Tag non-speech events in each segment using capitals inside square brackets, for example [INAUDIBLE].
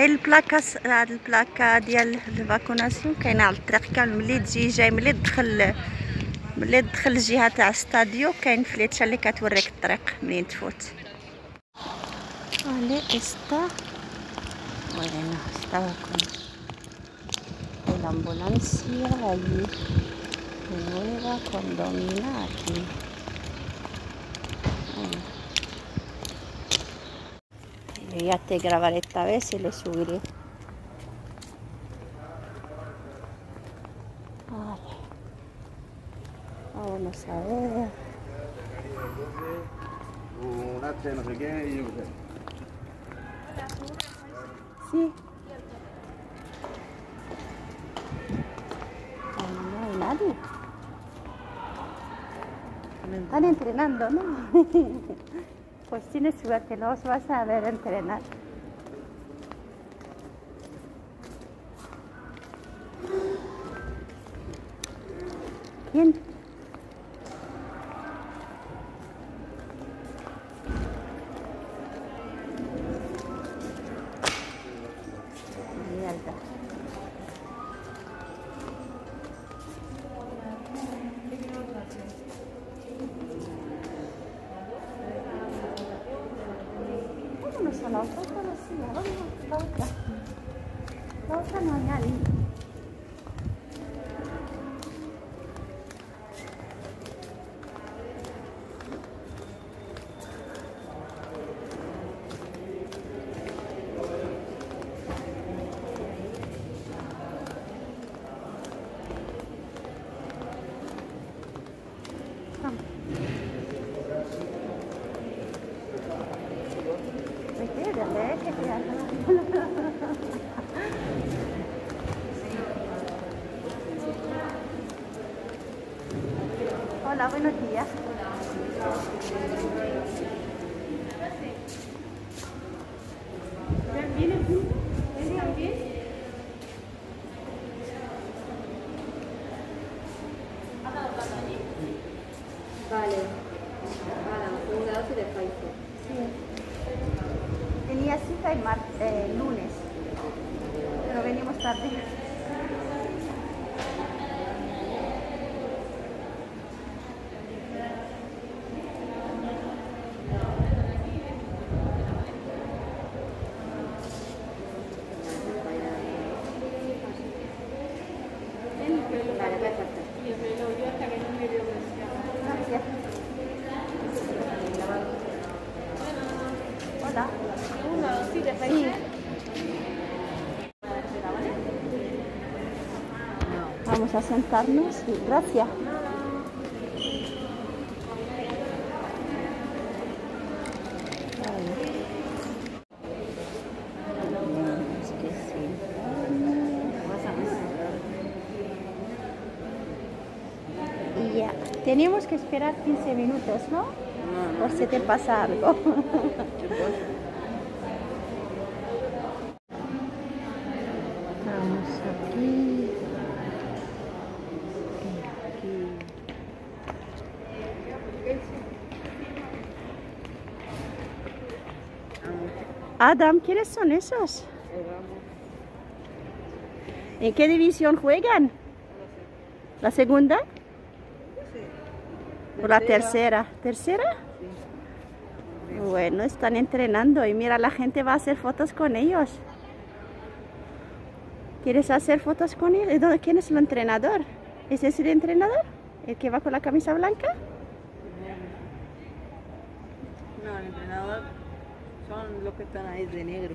كاين البلاكاس هاد البلاكا ديال الفاكوناسيون كاينة على الطريق كامل ملي تجي جاي ملي تدخل ملي تدخل الجهة تاع ستاديو كاين فليتشة اللي كتوريك الطريق منين تفوت Vale, esta. Bueno, estaba con la ambulancia allí. Nueva condomina aquí. Bueno. Yo ya te grabaré esta vez y le subiré. Vale. Vamos a ver. un H no sé qué y yo. Sí. No hay nadie. Están entrenando, ¿no? [LAUGHS] Pues tienes suerte, los vas a ver entrenar. ¿Quién? Vámonos a la otra conocida, vámonos a la otra. La otra no hay nadie. Vamos. Me queda, ¿eh? Que queda. Hola, buenos días. Vale. Vale, un grado de Pfizer. Tenía cita el mar- eh, lunes, pero venimos tarde. Hola. Sí. Vamos a sentarnos. Sí, gracias. Sí. Y ya. Tenemos que esperar 15 minutos, ¿no? Por si te pasa algo. Vamos aquí. Adam, ¿quiénes son esos? ¿En qué división juegan? ¿La segunda? ¿O la tercera? ¿Tercera? Bueno, están entrenando y mira, la gente va a hacer fotos con ellos. ¿Quieres hacer fotos con dónde- ¿Quién es el entrenador? ¿Ese es el entrenador? ¿El que va con la camisa blanca? No, el entrenador son los que están ahí de negro.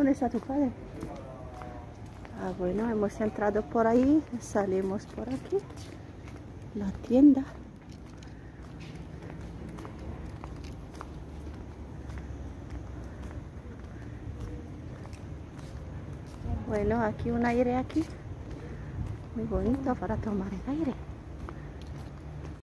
¿Dónde está tu padre? Ah, bueno, hemos entrado por ahí, salimos por aquí. La tienda. Bueno, aquí un aire aquí. Muy bonito para tomar el aire.